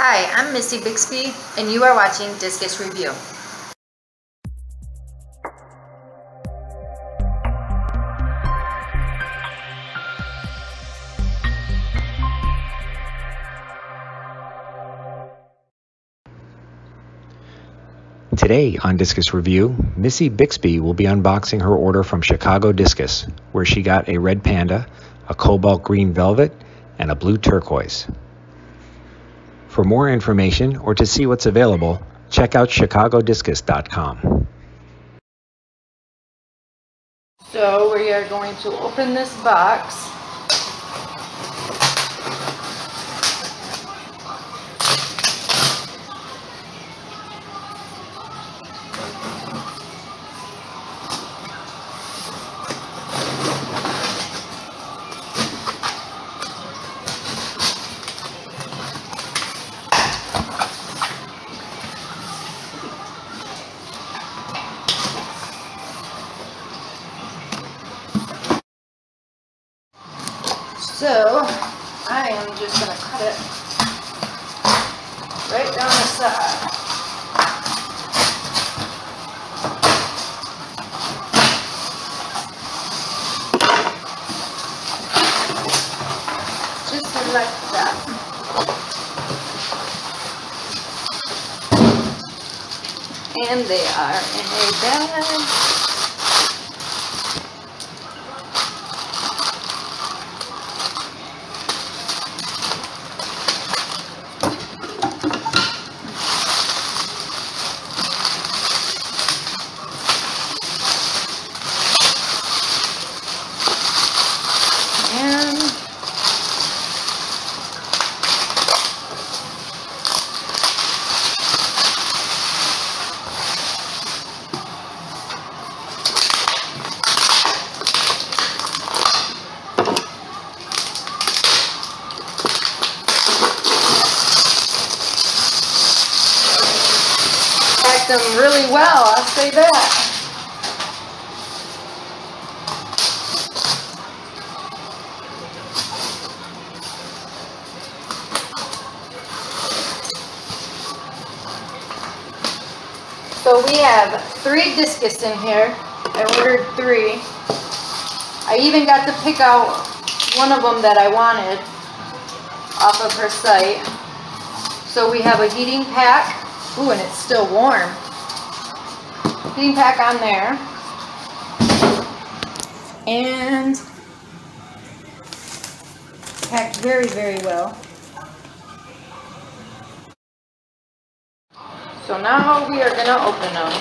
Hi, I'm Missy Bixby, and you are watching Discus Review. Today on Discus Review, Missy Bixby will be unboxing her order from Chicago Discus, where she got a red panda, a cobalt green velvet, and a blue turquoise. For more information or to see what's available, check out chicagodiscus.com. So we are going to open this box. And they are in a bag. Them really well, I'll say that. So we have three discus in here. I ordered three. I even got to pick out one of them that I wanted off of her site. So we have a heating pack. Ooh, and it's still warm. Heating pack on there. And packed very, very well. So now we are gonna open them.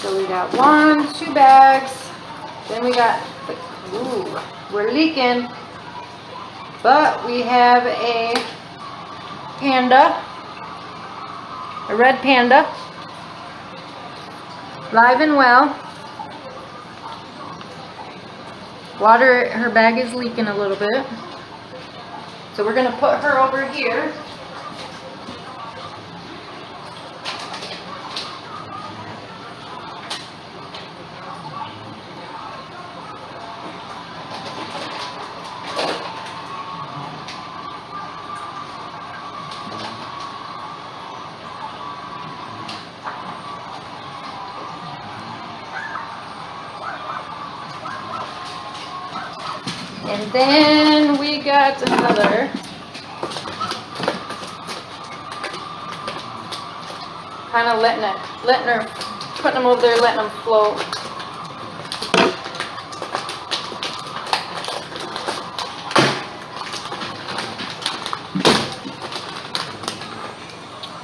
So we got one, two bags, then we got, ooh, we're leaking. But we have a panda, a red panda, live and well. Water, her bag is leaking a little bit. So we're gonna put her over here. And then we got another. Kind of letting it, letting her, putting them over there, letting them float.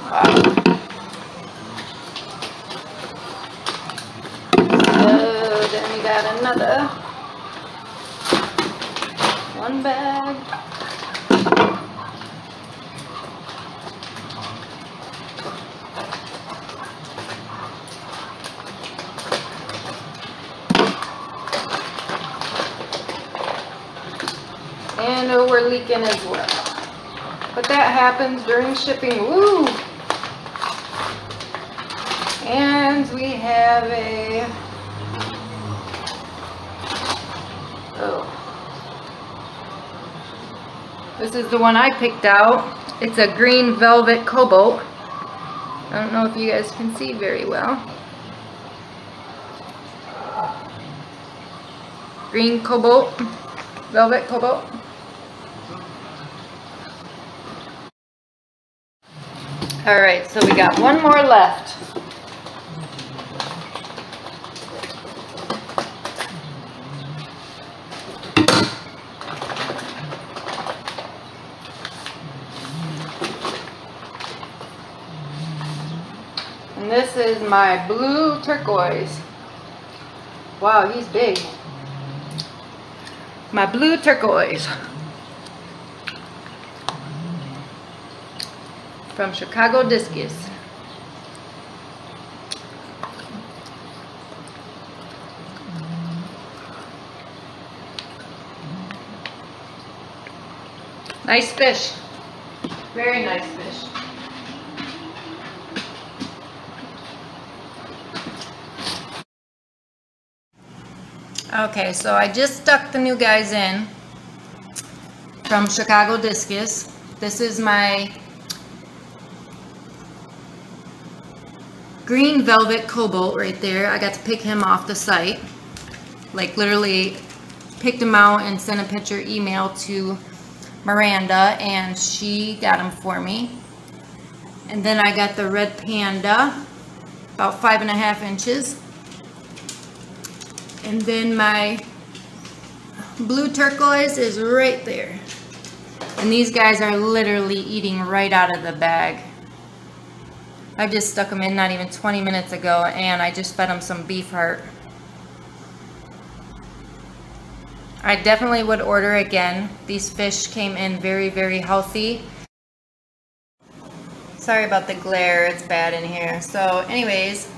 Wow. So then we got another one bag. And oh, we're leaking as well. But that happens during shipping. Woo! And we have a oh This is the one I picked out. It's a green velvet cobalt. I don't know if you guys can see very well. Green cobalt, velvet cobalt. Alright, so we got one more left. And this is my blue turquoise. Wow, he's big. My blue turquoise. From Chicago Discus. Nice fish. Very nice fish. Okay, so I just stuck the new guys in from Chicago Discus. This is my green velvet cobalt right there. I got to pick him off the site. Like literally picked him out and sent a picture email to Miranda and she got him for me. And then I got the red panda, about five and a half inches. And then my blue turquoise is right there. And these guys are literally eating right out of the bag. I just stuck them in not even 20 minutes ago and I just fed them some beef heart. I definitely would order again. These fish came in very, very healthy. Sorry about the glare, it's bad in here. So anyways,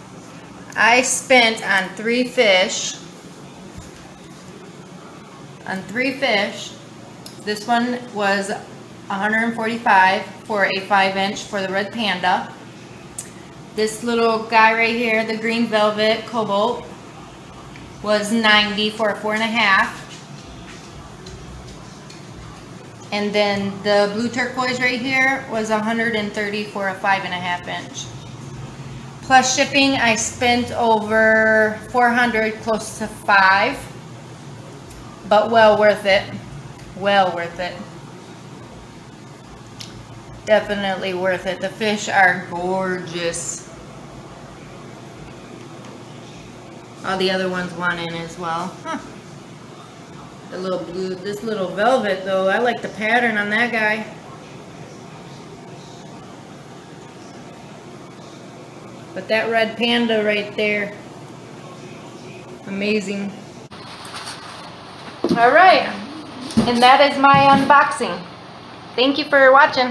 I spent on three fish on three fish. This one was 145 for a 5 inch for the red panda. This little guy right here, the green velvet cobalt, was 90 for a four and a half. And then the blue turquoise right here was 130 for a five and a half inch. Plus shipping, I spent over 400, close to five but well worth it. Well worth it. Definitely worth it. The fish are gorgeous. All the other ones want in as well. Huh. The little blue, this little velvet though, I like the pattern on that guy. But that red panda right there, amazing. All right, and that is my unboxing. Thank you for watching.